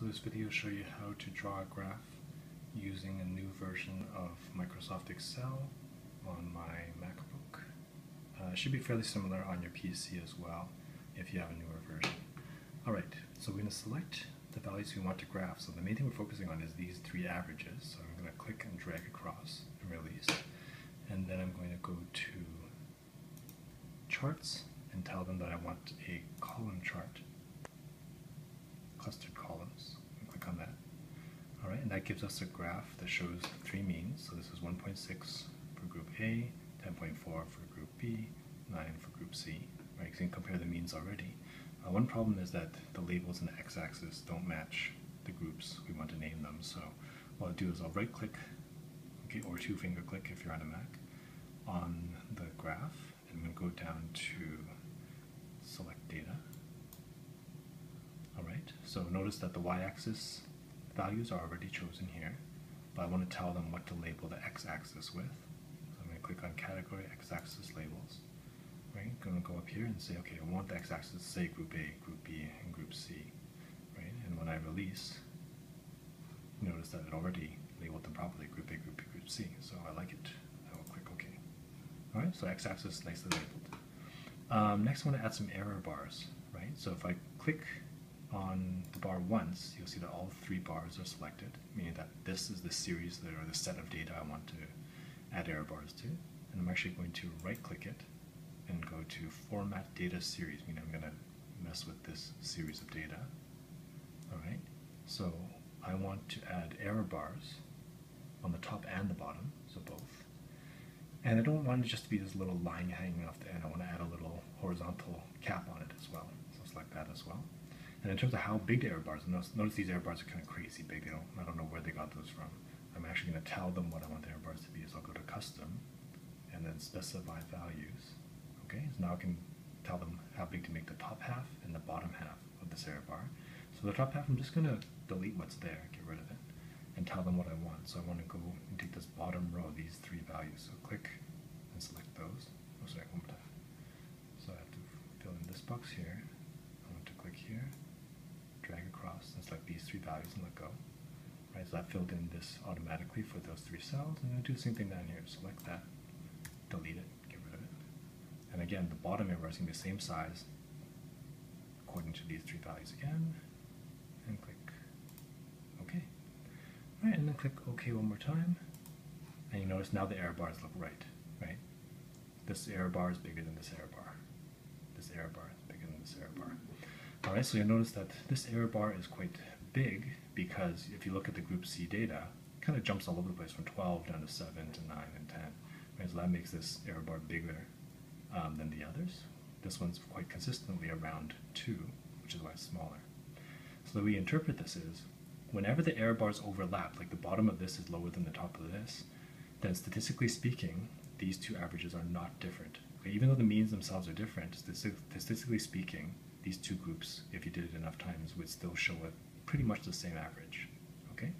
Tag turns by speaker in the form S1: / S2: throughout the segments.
S1: So this video will show you how to draw a graph using a new version of Microsoft Excel on my MacBook. Uh, should be fairly similar on your PC as well if you have a newer version. Alright, so we're going to select the values we want to graph. So the main thing we're focusing on is these three averages. So I'm going to click and drag across and release. And then I'm going to go to charts and tell them that I want a column chart clustered columns. Click on that. All right, and that gives us a graph that shows three means. So this is 1.6 for group A, 10.4 for group B, 9 for group C. Right, you can compare the means already. Uh, one problem is that the labels in the x-axis don't match the groups we want to name them. So what I'll do is I'll right-click, okay, or two-finger click if you're on a Mac, on the graph, and I'm going to go down to select data so notice that the y-axis values are already chosen here, but I want to tell them what to label the x-axis with. So I'm going to click on category x-axis labels. Right, I'm going to go up here and say, okay, I want the x-axis to say group A, group B, and group C. Right, and when I release, notice that it already labeled them properly, group A, group B, group C. So I like it. I will click OK. Alright, so x-axis nicely labeled. Um, next I want to add some error bars. Right, so if I click on the bar once, you'll see that all three bars are selected, meaning that this is the series that, or the set of data I want to add error bars to. And I'm actually going to right click it and go to Format Data Series, meaning I'm going to mess with this series of data. Alright, so I want to add error bars on the top and the bottom, so both. And I don't want it just to be this little line hanging off the end, I want to add a little horizontal cap on it as well. So select that as well. And in terms of how big the error bars, notice, notice these error bars are kind of crazy big. They don't, I don't know where they got those from. I'm actually going to tell them what I want the error bars to be. So I'll go to custom and then specify values. Okay, so now I can tell them how big to make the top half and the bottom half of this error bar. So the top half, I'm just going to delete what's there, get rid of it, and tell them what I want. So I want to go and take this bottom row, these three values. So click and select those. Oh, sorry, one more time. So I have to fill in this box here. I want to click here drag across and select these three values and let go. Right, so that filled in this automatically for those three cells. And then do the same thing down here. Select that, delete it, get rid of it. And again, the bottom arrow is going to be the same size according to these three values again. And click OK. All right, and then click OK one more time. And you notice now the error bars look right, right? This error bar is bigger than this error bar. This error bar is bigger than this error bar. Alright, so you'll notice that this error bar is quite big because if you look at the group C data, it kind of jumps all over the place from 12 down to 7 to 9 and 10. Right, so that makes this error bar bigger um, than the others. This one's quite consistently around 2, which is why it's smaller. So the way we interpret this is, whenever the error bars overlap, like the bottom of this is lower than the top of this, then statistically speaking, these two averages are not different. Okay, even though the means themselves are different, statistically speaking, these two groups, if you did it enough times, would still show a pretty much the same average. Okay?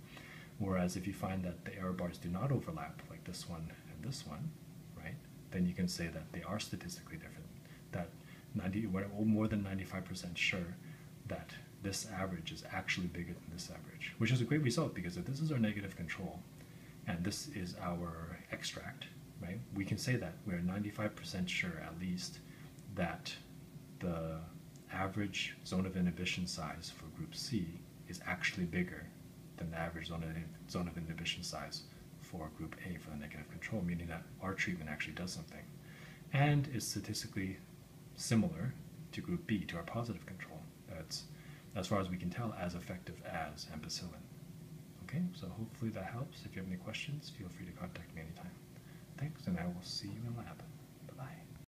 S1: Whereas if you find that the error bars do not overlap, like this one and this one, right, then you can say that they are statistically different. That 90, we're oh, more than 95% sure that this average is actually bigger than this average, which is a great result because if this is our negative control and this is our extract, right, we can say that we're 95% sure at least that the average zone of inhibition size for group C is actually bigger than the average zone of, zone of inhibition size for group A for the negative control, meaning that our treatment actually does something. And is statistically similar to group B, to our positive control. That's, as far as we can tell, as effective as ampicillin. Okay, so hopefully that helps. If you have any questions, feel free to contact me anytime. Thanks, and I will see you in lab.